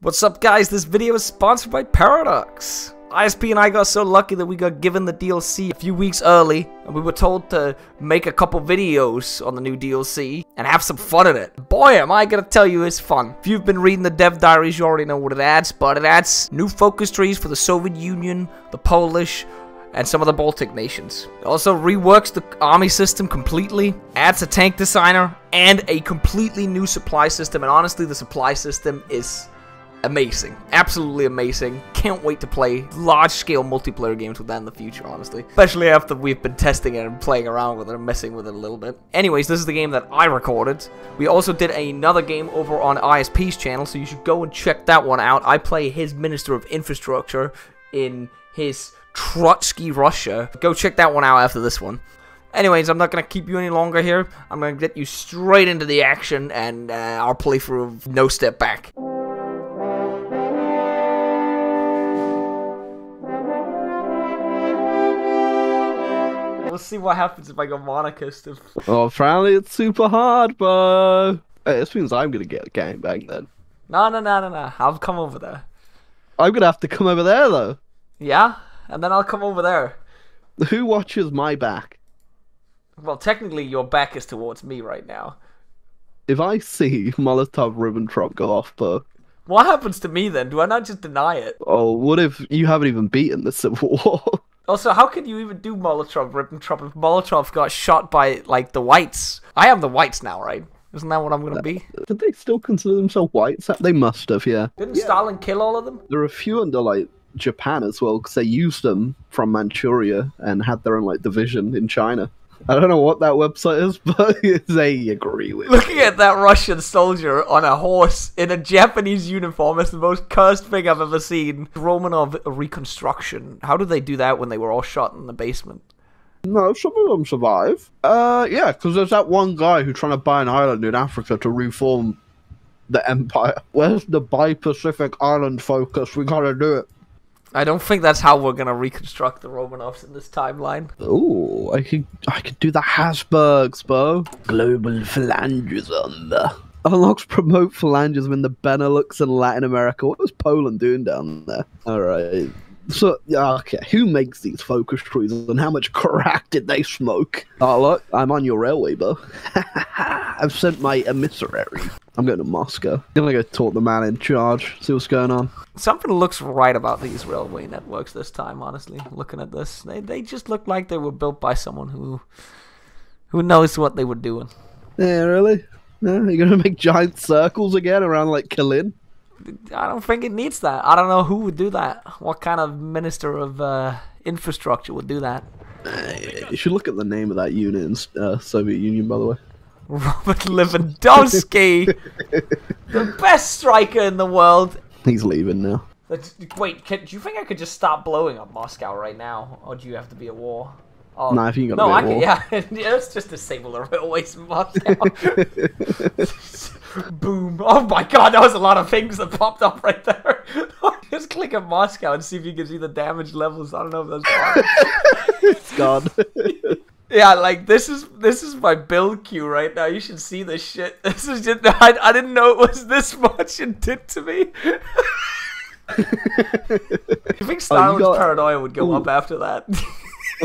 What's up guys, this video is sponsored by Paradox. ISP and I got so lucky that we got given the DLC a few weeks early, and we were told to make a couple videos on the new DLC and have some fun in it. Boy, am I gonna tell you it's fun. If you've been reading the dev diaries, you already know what it adds, but it adds new focus trees for the Soviet Union, the Polish, and some of the Baltic nations. It also reworks the army system completely, adds a tank designer, and a completely new supply system, and honestly, the supply system is amazing. Absolutely amazing. Can't wait to play large-scale multiplayer games with that in the future, honestly. Especially after we've been testing it and playing around with it and messing with it a little bit. Anyways, this is the game that I recorded. We also did another game over on ISP's channel, so you should go and check that one out. I play his Minister of Infrastructure in his Trotsky Russia. Go check that one out after this one. Anyways, I'm not going to keep you any longer here. I'm going to get you straight into the action and uh, our playthrough of No Step Back. Let's see what happens if I go monarchist. If... Oh, apparently it's super hard, bro. Hey, this means I'm gonna get a gangbang then. No, no, no, no, no. I'll come over there. I'm gonna have to come over there though. Yeah? And then I'll come over there. Who watches my back? Well, technically, your back is towards me right now. If I see Molotov Ribbentrop go off, bro. What happens to me then? Do I not just deny it? Oh, what if you haven't even beaten the Civil War? Also, how can you even do Molotov Ribbentrop if Molotov got shot by, like, the whites? I am the whites now, right? Isn't that what I'm gonna be? Uh, did they still consider themselves whites? They must have, yeah. Didn't Stalin kill all of them? There are a few under, like, Japan as well, because they used them from Manchuria and had their own, like, division in China. I don't know what that website is, but they agree with Looking at that Russian soldier on a horse in a Japanese uniform is the most cursed thing I've ever seen. Romanov reconstruction. How did they do that when they were all shot in the basement? No, some of them survive. Uh, yeah, because there's that one guy who's trying to buy an island in Africa to reform the empire. Where's the bi-Pacific island focus? We gotta do it. I don't think that's how we're gonna reconstruct the Romanovs in this timeline. Oh, I could, I could do the Habsburgs, bro. Global phalangism. Unlocks promote phalangism in the Benelux and Latin America. What was Poland doing down there? All right. So, yeah, okay, who makes these focus trees and how much crack did they smoke? Oh, look, I'm on your railway, bro. I've sent my emissary. I'm going to Moscow. I'm gonna go talk to the man in charge, see what's going on. Something looks right about these railway networks this time, honestly. Looking at this, they, they just look like they were built by someone who who knows what they were doing. Yeah, really? Yeah, you're gonna make giant circles again around like Kalin? I don't think it needs that. I don't know who would do that. What kind of minister of uh, infrastructure would do that? Uh, you should look at the name of that unit in uh, Soviet Union, by the way. Robert Lewandowski, the best striker in the world. He's leaving now. Wait, can, do you think I could just start blowing up Moscow right now, or do you have to be at war? Oh, nah, if you got no, I can, yeah, yeah, let's just disable the railways in Moscow. Boom! Oh my god, that was a lot of things that popped up right there. just click on Moscow and see if you can see the damage levels. I don't know if that's. it's gone. Yeah, like this is this is my build queue right now. You should see this shit. This is just I, I didn't know it was this much it did to me. you think Stalin's oh, got... paranoia would go Ooh. up after that?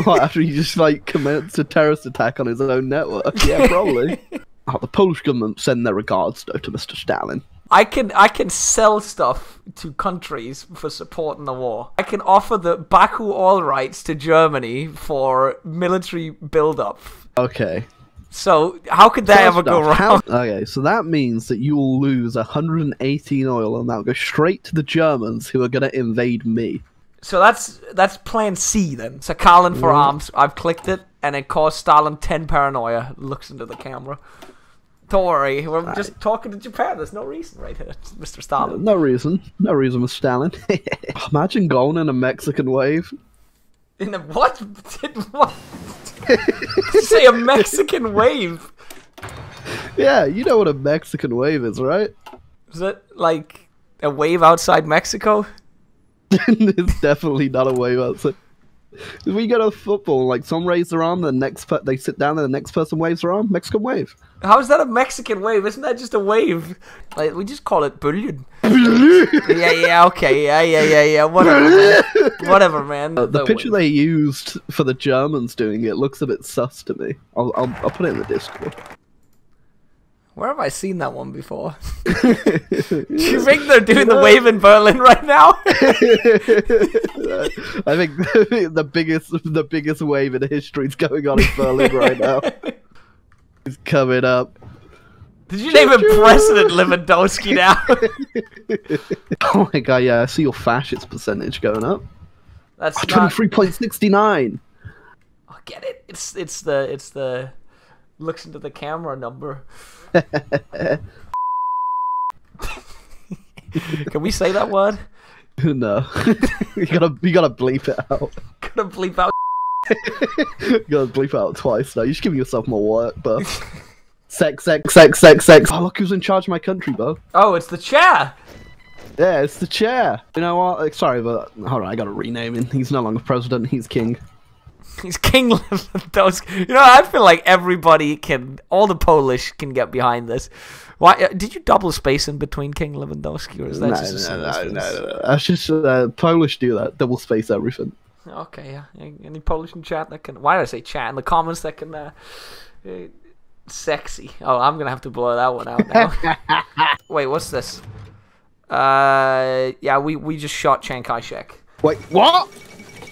oh, after he just like commenced a terrorist attack on his own network? Yeah, probably. oh, the Polish government send their regards though to Mr. Stalin. I can I can sell stuff to countries for supporting the war. I can offer the Baku oil rights to Germany for military build-up. Okay. So how could that First ever go wrong? How, okay, so that means that you will lose 118 oil, and that will go straight to the Germans, who are going to invade me. So that's that's Plan C then. So Stalin for mm-hmm. arms. I've clicked it, and it costs Stalin 10 paranoia. Looks into the camera. Don't worry, we're just talking to Japan. There's no reason right here, Mr. Stalin. No, no reason. No reason with Stalin. Imagine going in a Mexican wave. In a what? what? Did what? say a Mexican wave? Yeah, you know what a Mexican wave is, right? Is it like a wave outside Mexico? it's definitely not a wave outside. We go to football, like some raise their arm, the next per- they sit down, and the next person waves their arm. Mexican wave. How is that a Mexican wave? Isn't that just a wave? Like we just call it bullion. yeah, yeah, okay, yeah, yeah, yeah, yeah. Whatever, man. whatever, man. Uh, the No picture they used for the Germans doing it looks a bit sus to me. I'll, I'll, I'll put it in the Discord. Where have I seen that one before? Do you think they're doing the wave in Berlin right now? I think the biggest the biggest wave in history is going on in Berlin right now. It's coming up. Did you name him President Lewandowski now? Oh my god, yeah, I see your fascist percentage going up. That's Twenty not. three point sixty nine. I get it. It's it's the it's the looks into the camera number. Can we say that word? No. you gotta you gotta bleep it out. Gotta bleep out. You gotta bleep out twice now. You're just giving yourself more work, bro. sex, sex, sex, sex, sex. Oh look who's in charge of my country, bro. Oh, it's the chair. Yeah, it's the chair. You know what? Sorry, but hold on, I gotta rename him. He's no longer president, he's king. He's King Lewandowski. You know, I feel like everybody can, all the Polish can get behind this. Why uh, did you double space in between King Lewandowski, or is that No, just no, no, no, no. That's just uh, Polish do that. Double space everything. Okay, yeah. Any Polish in chat that can? Why did I say chat in the comments that can? Uh, uh, sexy. Oh, I'm gonna have to blow that one out now. Wait, what's this? Uh, yeah, we we just shot Chiang Kai-shek. Wait, what?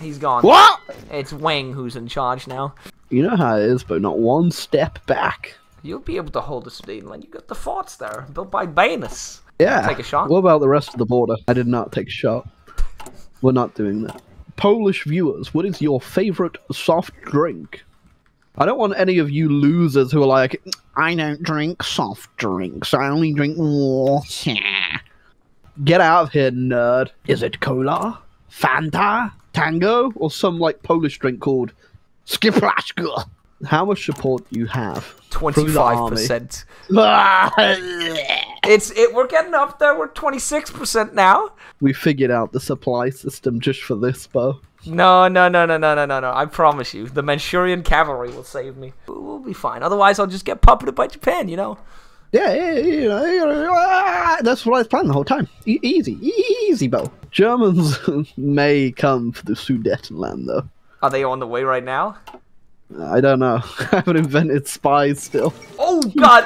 He's gone. What? It's Wang who's in charge now. You know how it is, but not one step back. You'll be able to hold the speed line. You got the forts there, built by Banus. Yeah. Take a shot? What about the rest of the border? I did not take a shot. We're not doing that. Polish viewers, what is your favorite soft drink? I don't want any of you losers who are like, I don't drink soft drinks. I only drink water. Get out of here, nerd. Is it cola, Fanta, Tango, or some like Polish drink called Skiplashka? How much support do you have? Twenty-five percent. It's it. We're getting up there. We're twenty-six percent now. we figured out the supply system just for this, Bo. No, no, no, no, no, no, no, no. I promise you, the Manchurian cavalry will save me. We'll be fine. Otherwise, I'll just get puppeted by Japan. You know. Yeah, yeah, yeah, you know, you know, ah, that's what I was planning the whole time. E- easy, e- easy, Bo. Germans may come for the Sudetenland, though. Are they on the way right now? I don't know. I haven't invented spies still. Oh God!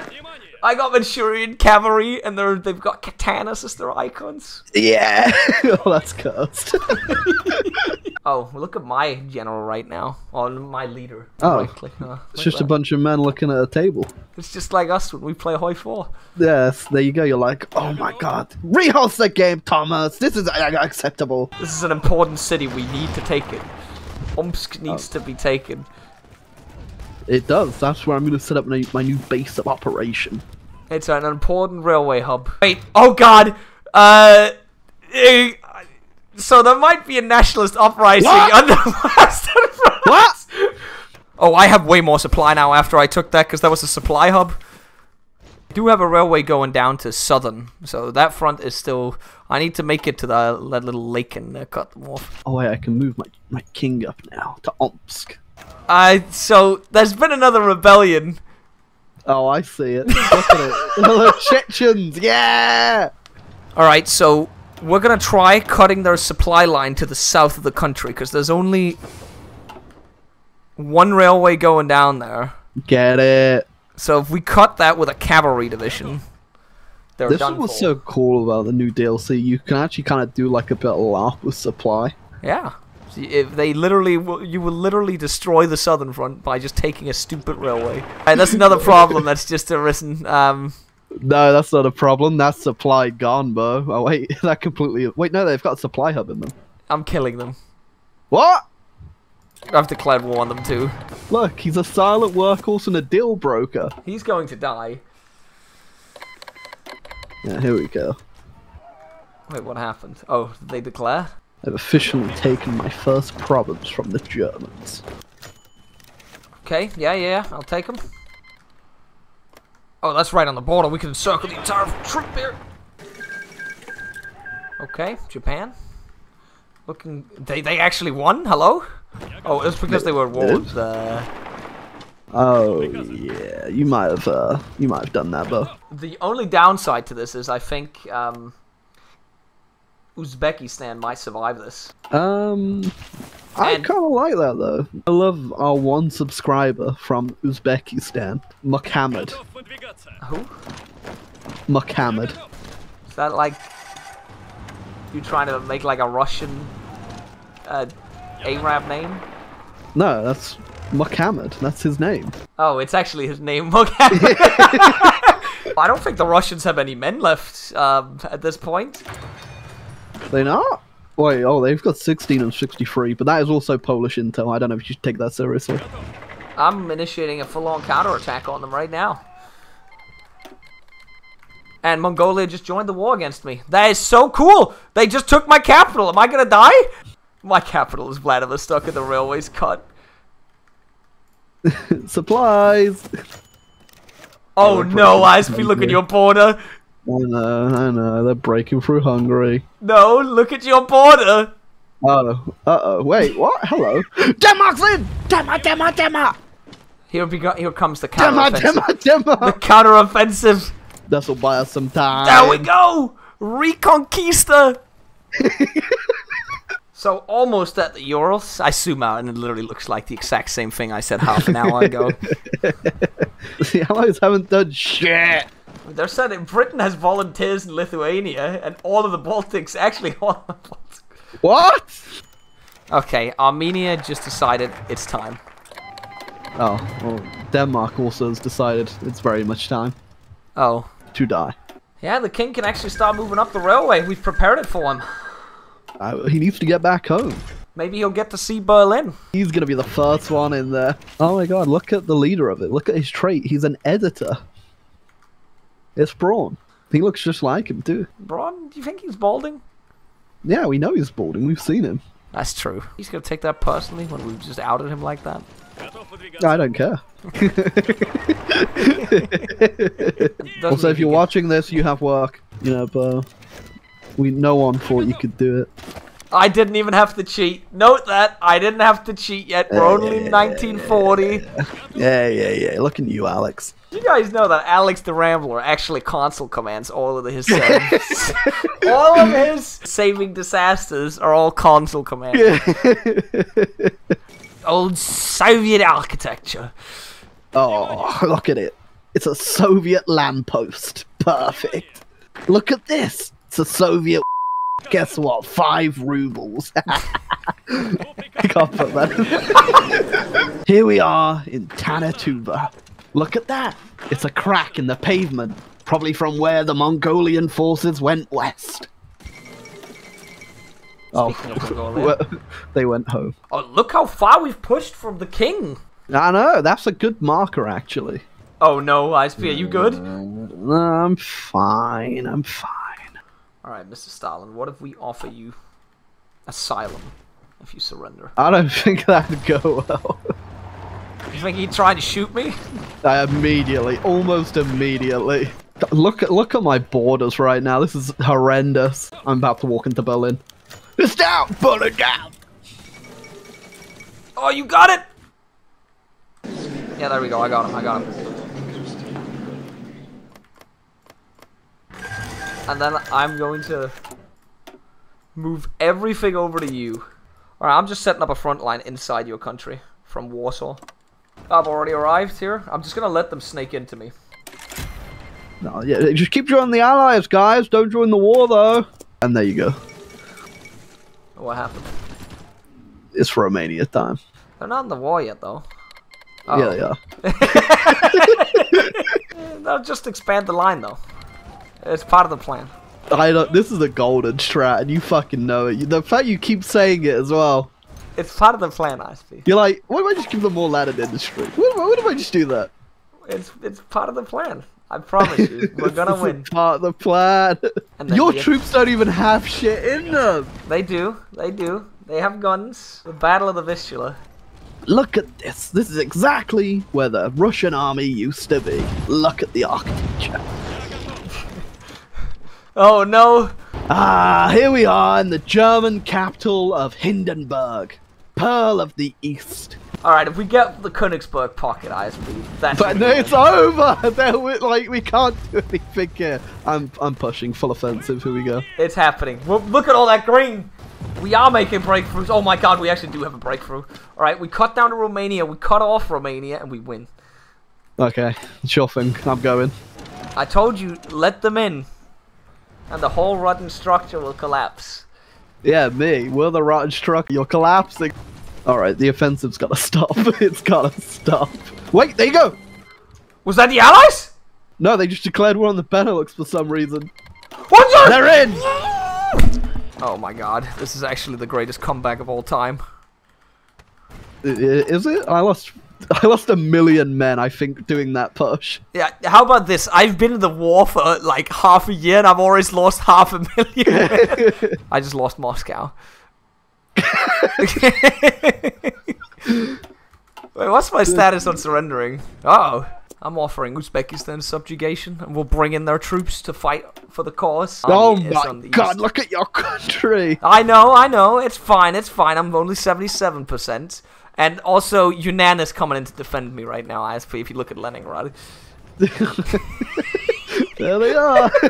I got Manchurian cavalry, and they're they've got katanas as their icons. Yeah. oh, that's cursed. Oh, look at my general right now. On my leader. Oh. Right uh, it's just a bunch of men looking at a table. It's just like us when we play Hoi 4. Yes, there you go. You're like, oh my god. Rehost the game, Thomas. This is acceptable. This is an important city. We need to take it. Omsk needs to be taken. It does. That's where I'm going to set up my, my new base of operation. It's an important railway hub. Wait. Oh God. Uh. So there might be a nationalist uprising What? under Western France. What? Oh, I have way more supply now after I took that because that was a supply hub. I do have a railway going down to southern, so that front is still. I need to make it to the, that little lake and uh, cut them off. Oh, wait, I can move my, my king up now to Omsk. Uh, so there's been another rebellion. Oh, I see it. Look at it. Chechens, yeah! All right, so we're gonna try cutting their supply line to the south of the country because there's only one railway going down there. Get it. So if we cut that with a cavalry division, they're This is done what's for. so cool about the new DLC. You can actually kind of do like a bit of LARP with supply. Yeah. If they literally, you will literally destroy the southern front by just taking a stupid railway. And that's another problem that's just arisen. Um, No, that's not a problem. That's supply gone, bro. Oh, wait, that completely. Wait, no, they've got a supply hub in them. I'm killing them. What? I've declared war on them too. Look, he's a silent workhorse and a deal broker. He's going to die. Yeah, here we go. Wait, what happened? Oh, did they declare? I've officially taken my first province from the Germans. Okay, yeah, yeah, yeah, I'll take them. Oh, that's right on the border. We can encircle the entire troop here. Okay, Japan. Looking, they they actually won. Hello. Oh, it's because they were warned. Uh, Oh yeah, you might have uh, you might have done that, Bo. the only downside to this is I think um, Uzbekistan might survive this. Um, I And- kind of like that though. I love our one subscriber from Uzbekistan, Muhammad. Who? Muhammad. Is that like you trying to make like a Russian uh, Arab name? No, that's Muhammad. That's his name. Oh, it's actually his name, Mohammed. I don't think the Russians have any men left um, at this point. They not? Wait, oh, they've got 16 and 63, but that is also Polish intel. I don't know if you should take that seriously. I'm initiating a full-on counterattack on them right now. And Mongolia just joined the war against me. That is so cool! They just took my capital. Am I gonna die? My capital is Vladivostok and the railway's cut. Supplies! Oh no, ISP, look at your border. I know, I know, they're breaking through Hungary. No, look at your border. Oh, uh-oh, wait, what? Hello? Denmark's in! Denmark, Denmark, Denmark! Here, we go, here comes the counter. Denmark, counteroffensive. Denmark, The Denmark! Counteroffensive. This'll buy us some time. There we go! Reconquista! so, almost at the Urals. I zoom out and it literally looks like the exact same thing I said half an hour ago. The Allies haven't done shit! They're saying Britain has volunteers in Lithuania and all of the Baltics, actually all of the Baltics. What? Okay, Armenia just decided it's time. Oh, well, Denmark also has decided it's very much time Oh. To die. Yeah, the king can actually start moving up the railway. We've prepared it for him. Uh, he needs to get back home. Maybe he'll get to see Berlin. He's gonna be the first one in there. Oh my god, look at the leader of it. Look at his trait. He's an editor. It's Braun. He looks just like him too. Braun, do you think he's balding? Yeah, we know he's balding. We've seen him. That's true. He's gonna take that personally when we've just outed him like that. I don't care. Doesn't also, if you're watching this, you have work. You know, but we no one thought you could do it. I didn't even have to cheat. Note that I didn't have to cheat yet. We're only in 1940. Yeah, yeah, yeah. Look at you, Alex. You guys know that Alex the Rambler actually console commands all of his saves. all of his saving disasters are all console commands. Old Soviet architecture. Oh, look at it. It's a Soviet lamppost. Perfect. Look at this. It's a Soviet. Guess what? Five rubles. I can't put that. Here we are in Tannu Tuva. Look at that. It's a crack in the pavement. Probably from where the Mongolian forces went west. Oh, well, they went home. Oh, look how far we've pushed from the king. I know, that's a good marker actually. Oh no, ISP, are you good? No, I'm fine. I'm fine. Alright, Mr. Stalin, what if we offer you asylum if you surrender? I don't think that'd go well. You think he'd try to shoot me? I immediately, almost immediately. Look at look at my borders right now. This is horrendous. I'm about to walk into Berlin. It's down, pull it down. Oh, you got it! Yeah, there we go. I got him. I got him. And then I'm going to move everything over to you. Alright, I'm just setting up a front line inside your country from Warsaw. I've already arrived here. I'm just gonna let them snake into me. No, yeah, just keep joining the allies, guys. Don't join the war though. And there you go. What happened? It's Romania time. They're not in the war yet, though. Yeah, oh. yeah. They'll just expand the line, though. It's part of the plan. I don't. This is a golden strat, and you fucking know it. The fact you keep saying it as well. It's part of the plan, I see. You're like, what if I just give them more land in industry? What if, what if I just do that? It's it's part of the plan. I promise you, we're gonna win. Part of the plan. And Your troops don't even have shit in them. They do. They do. They have guns. The Battle of the Vistula. Look at this. This is exactly where the Russian army used to be. Look at the architecture. Oh no! Ah, here we are in the German capital of Hindenburg, Pearl of the East. Alright, if we get the Königsberg pocket ISP, that's But no, it's over. We, like we can't do anything here. I'm, I'm pushing full offensive. Here we go. It's happening. Well, look at all that green. We are making breakthroughs. Oh my god, we actually do have a breakthrough. Alright, we cut down to Romania, we cut off Romania, and we win. Okay, sure thing. I'm going. I told you, let them in. And the whole rotten structure will collapse. Yeah, me. We're the rotten structure. You're collapsing. All right, the offensive's gotta stop. it's gotta stop. Wait, there you go. Was that the Allies? No, they just declared war on the Benelux for some reason. What's? They're in. Oh my god, this is actually the greatest comeback of all time. Is it? I lost. I lost a million men. I think doing that push. Yeah, how about this? I've been in the war for like half a year and I've always lost half a million. I just lost Moscow. Wait, what's my status on surrendering? Oh, I'm offering Uzbekistan subjugation and we'll bring in their troops to fight for the cause. oh my god! Look at your country. I know, I know. It's fine, it's fine. I'm only 77%. And also, Yunnan is coming in to defend me right now, ISP, if you look at Leningrad. there they are.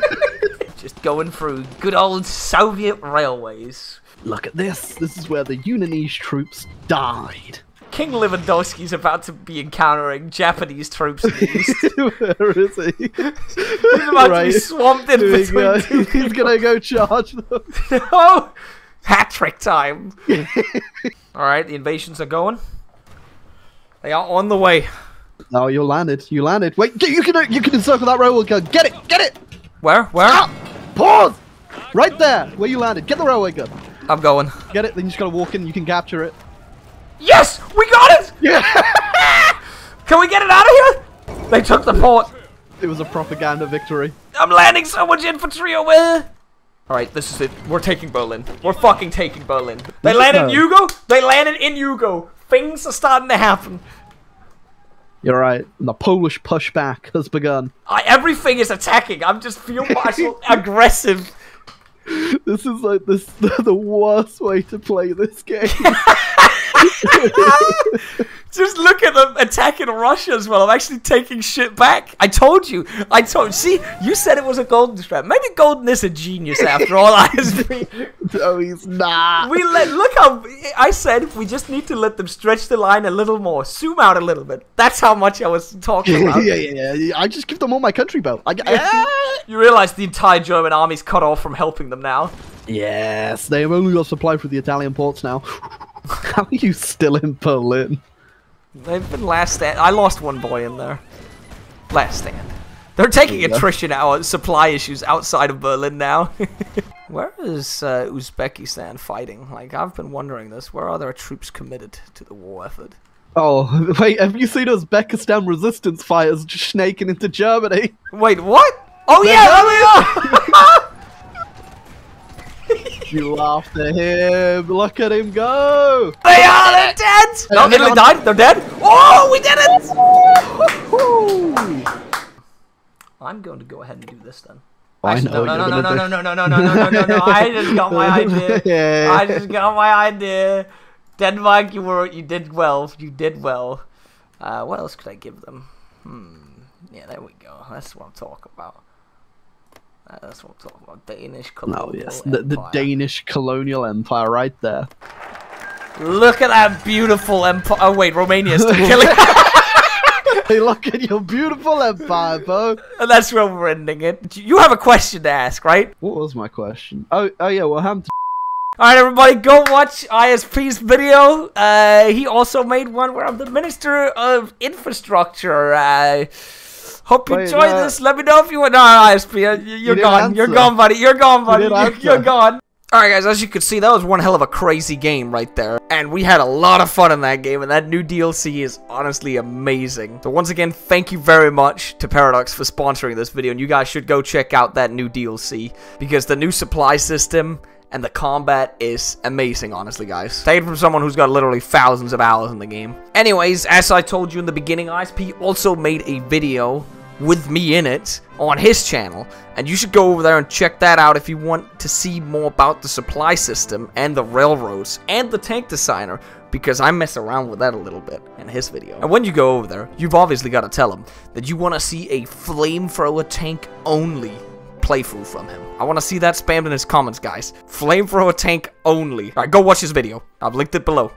Just going through good old Soviet railways. Look at this. This is where the Yunnanese troops died. King Lewandowski's about to be encountering Japanese troops in the east. Where is he? He's about to be swamped in Doing, between uh, he's gonna go charge them. Oh! Hat trick time! Alright, the invasions are going. They are on the way. Oh, you landed. You landed. Wait, you can you can encircle that railway gun. Get it. Get it. Where? Where? Stop. Pause. Right there, where you landed. Get the railway gun. I'm going. Get it. Then you just gotta walk in. You can capture it. Yes! We got it! Yeah. Can we get it out of here? They took the port. it was a propaganda victory. I'm landing so much infantry away. Alright, this is it. We're taking Berlin. We're fucking taking Berlin. They landed in no. Hugo. They landed in Hugo. Things are starting to happen. You're right. The Polish pushback has begun. I, everything is attacking. I'm just feel myself aggressive. This is like this the, the worst way to play this game. Just look at them attacking Russia as well. I'm actually taking shit back. I told you. I told. See, you said it was a golden strap. Maybe Golden is a genius after all. ISP. no, he's not. We let look how I said we just need to let them stretch the line a little more, zoom out a little bit. That's how much I was talking about. yeah, yeah, yeah. I just give them all my country belt. I, I, ah! You realize the entire German army's cut off from helping them now. yes, they've only got supply through the Italian ports now. How are you still in Berlin? They've been last stand. I lost one boy in there. Last stand. They're taking attrition out, supply issues outside of Berlin now. Where is uh, Uzbekistan fighting? Like, I've been wondering this. Where are their troops committed to the war effort? Oh, wait, have you seen Uzbekistan resistance fighters just snaking into Germany? Wait, what? Oh There yeah, there they are! You laughed at him. Look at him go. They are they're dead! No, hang Italy died. They're dead. Oh, we did it! I'm going to go ahead and do this then. I Actually, know no, no, you're no, no, no, no, no, no, no, no, no, no, no. I just got my idea. Yeah. I just got my idea. Denmark, you were, you did well. You did well. Uh, what else could I give them? Hmm. Yeah, there we go. That's what I'm talking about. That's what I'm talking about. Danish colonial Oh yes, the, the. Danish colonial empire right there. Look at that beautiful empire. Oh wait, Romania's still killing. Hey, look at your beautiful empire, Bo. and that's where we're ending it. You have a question to ask, right? What was my question? Oh, oh yeah, what happened? To- All right, everybody, go watch ISP's video. Uh, he also made one where I'm the Minister of Infrastructure. Uh, hope you uh, this. Let me know if you want. No, ISP, uh, y- you're didn't gone. You're gone, buddy. You're gone, buddy. didn't You're, you're gone. All right, guys. As you could see, that was one hell of a crazy game right there, and we had a lot of fun in that game. And that new DLC is honestly amazing. So once again, thank you very much to Paradox for sponsoring this video, and you guys should go check out that new DLC because the new supply system and the combat is amazing, honestly, guys. Take it from someone who's got literally thousands of hours in the game. Anyways, as I told you in the beginning, ISP also made a video with me in it on his channel. And you should go over there and check that out if you want to see more about the supply system and the railroads and the tank designer because I mess around with that a little bit in his video. And when you go over there, you've obviously got to tell him that you want to see a flamethrower tank only playthrough from him. I want to see that spammed in his comments, guys. Flamethrower tank only. Alright, go watch his video. I've linked it below.